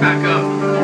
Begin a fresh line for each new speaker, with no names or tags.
back up.